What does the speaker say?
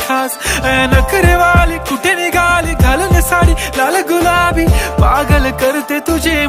खास। नखरे वाली कुटे निगाली गाल साड़ी लाल गुलाबी पागल करते तुझे